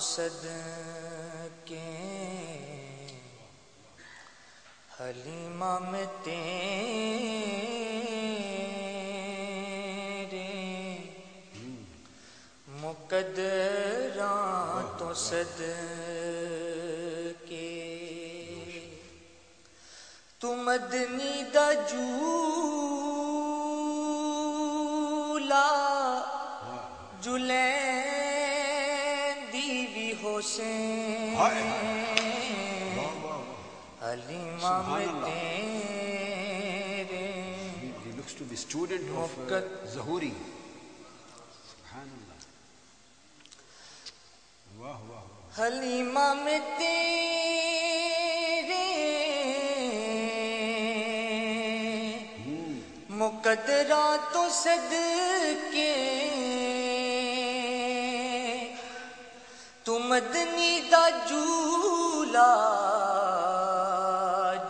सद के हलीमा में तेरे मुकदरा तो सद के तू मदनी दा जूला जुलै स्टूडेंट हलीमा में तेरे। मुकदरा तो सद के तू मदनी दा जूला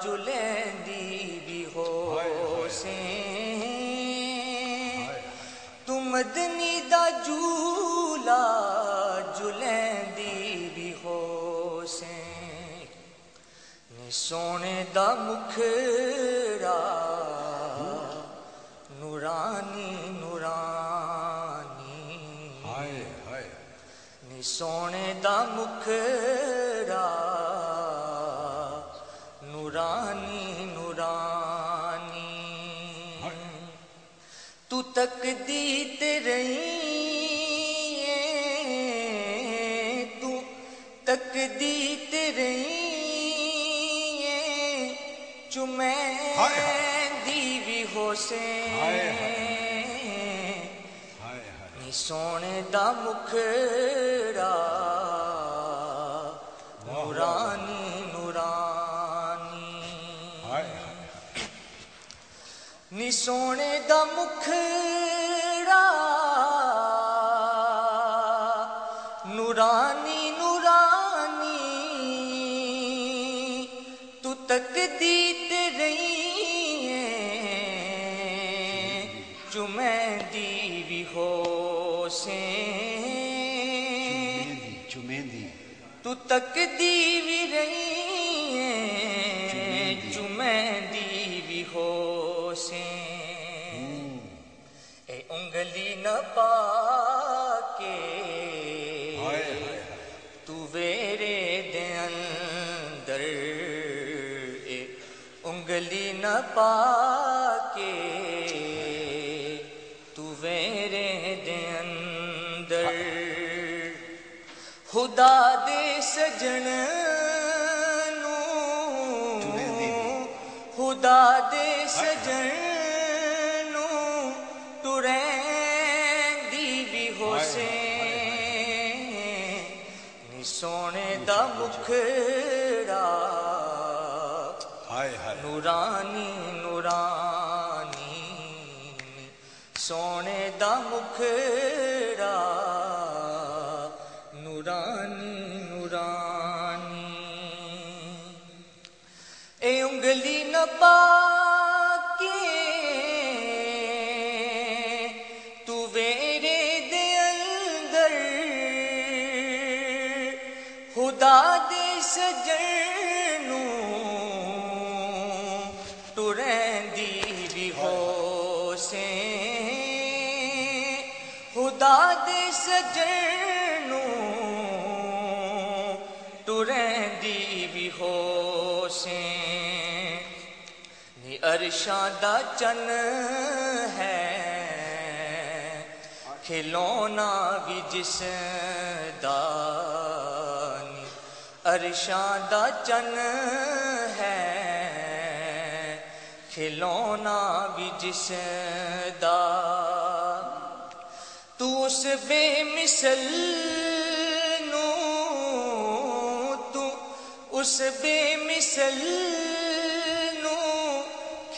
जुलेंदी भी हो से। तू मदनी दा जूला जुलेंदी भी हो से। सोने सोने दा मुखड़ा नूरानी नूरानी तू तकदी ते रही तू तकदी ते रही चुमै हाय, निसण द मुखड़ा मौ रानी नूरानी निसण मुखा नूरानी नूरानी तूं तक दीत रही चूं ਦੀ ਵੀ हो से चुमेंदी तू तकदी भी रही है चुमेंदी। भी हो से ए उंगली न पाके तू वेरे दे अंदर ए उंगली न पाके ਖੁਦਾ ਦੇ ਸਜਣ ਨੂੰ ਖੁਦਾ ਦੇ ਸਜਣ ਨੂੰ ਤੁਰੈਂ ਦੀ ਵੀ ਹੋਸੇ ਨੀ ਸੋਨੇ ਦਾ ਮੁਖੜਾ ਹਾਏ ਹਾਏ। ਨੂਰਾਨੀ ਨੂਰਾਨੀ। ਸੋਨੇ ਦਾ ਮੁਖੜਾ अता तुवेरे दे अंदर खुदा दे सजन टुरैंदी रिहो से खुदा दे सजन अरशादा चन है। खिलौना भी जिस दानी अरशादा चन है। खिलौना भी जिस तू उस बेमिसल नू, तू उस बेमिसल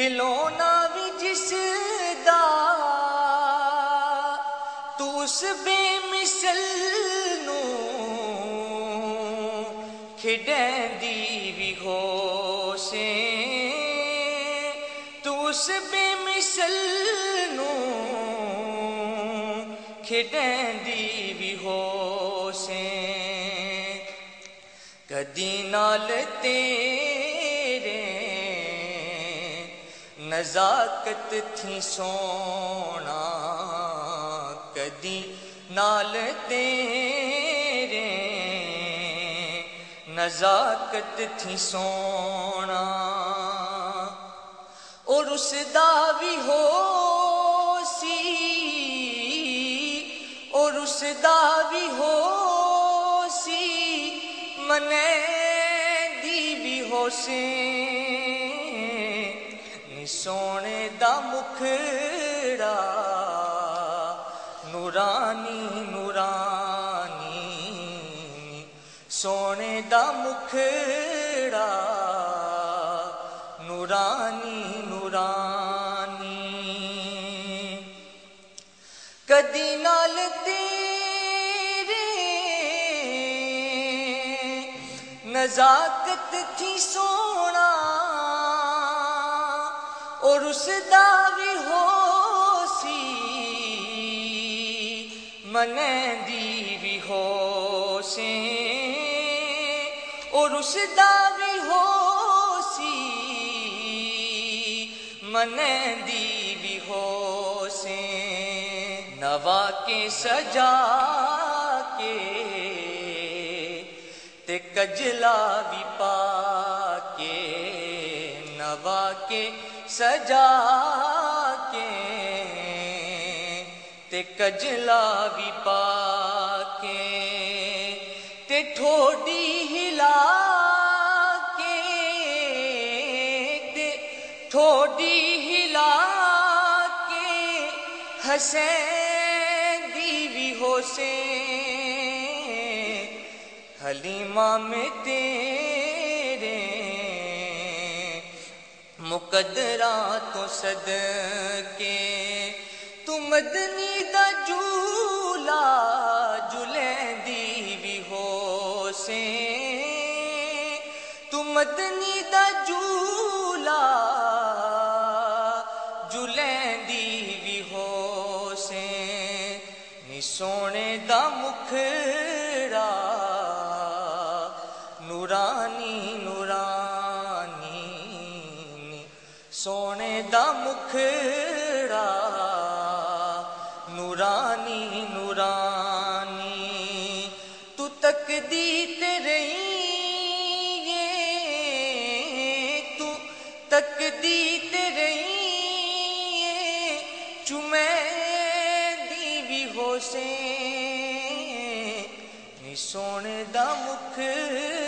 खिलौना भी जिस दा तू उस बेमिसल नू खिडैंदी भी होशे तू उस बेमिसल खिडें खिडैंदी हो होशे कदी नाल तेरे नजाकत थी सोना, कदी नाल तेरे। नजाकत थी सोना, और उसदा भी हो सी और उसदा भी हो सी मने दी भी हो सी ਨੀ ਸੋਹਣੇ ਦਾ ਮੁਖੜਾ ਨੂਰਾਨੀ ਨੂਰਾਨੀ ਸੋਹਣੇ ਦਾ ਮੁਖੜਾ ਨੂਰਾਨੀ ਨੂਰਾਨੀ ਕਦੀ ਨਾਲ ਤੇਰੇ ਨਜ਼ਾਕਤ ਥੀ ਸੋਣਾ ਔਰ ਉਸ ਦਾ ਵੀ ਹੋ ਸੀ और उसदा भी होसी। मन दीवी भी होसे। और उसदा भी होसी। मन दीवी भी होसे। नवा के सजा के ते कजला भी पाके। नवा के सजा के ते कजला भी पाके, ते ठोडी हिला के ते ठोडी हिला के हसैन दीवी हो से हलीमा में तेरे मुकदरा तो सद के तू मदनी दा झूला झुलेंदी भी हो से तुम मदनी दा झूला भी हो से नी सोने का मुख मुखड़ा नूरानी नूरानी, तू तक दी रही तू तक दी रही चुमै दीवी हो से सोने दा मुखड़ा